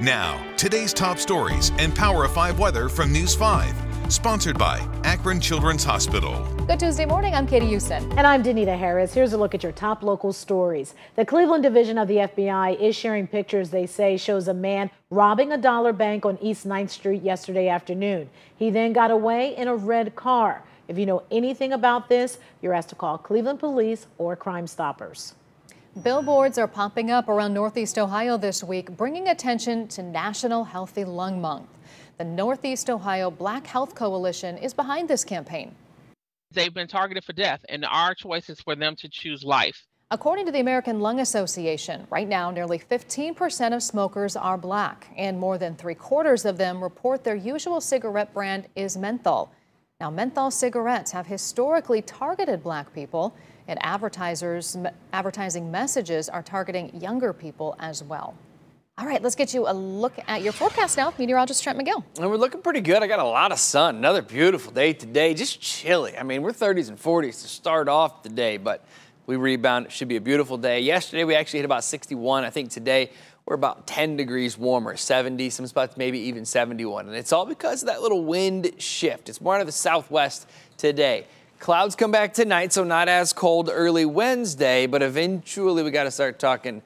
Now, today's top stories and Power of 5 weather from News 5. Sponsored by Akron Children's Hospital. Good Tuesday morning. I'm Katie Ussin. And I'm Danita Harris. Here's a look at your top local stories. The Cleveland division of the FBI is sharing pictures they say shows a man robbing a dollar bank on East 9th Street yesterday afternoon. He then got away in a red car. If you know anything about this, you're asked to call Cleveland Police or Crime Stoppers. Billboards are popping up around Northeast Ohio this week, bringing attention to National Healthy Lung Month. The Northeast Ohio Black Health Coalition is behind this campaign. They've been targeted for death, and our choice is for them to choose life. According to the American Lung Association, right now nearly 15% of smokers are black, and more than three quarters of them report their usual cigarette brand is menthol. Now, menthol cigarettes have historically targeted black people, and advertisers advertising messages are targeting younger people as well. All right, let's get you a look at your forecast now. Meteorologist Trent Magill. And we're looking pretty good. I got a lot of sun. Another beautiful day today. Just chilly. I mean, we're 30s and 40s to start off the day, but we rebound. It should be a beautiful day. Yesterday, we actually hit about 61. I think today we're about 10 degrees warmer, 70, some spots maybe even 71. And it's all because of that little wind shift. It's more out of the southwest today. Clouds come back tonight, so not as cold early Wednesday, but eventually we got to start talking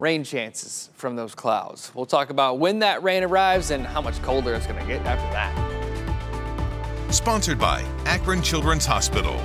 rain chances from those clouds. We'll talk about when that rain arrives and how much colder it's going to get after that. Sponsored by Akron Children's Hospital.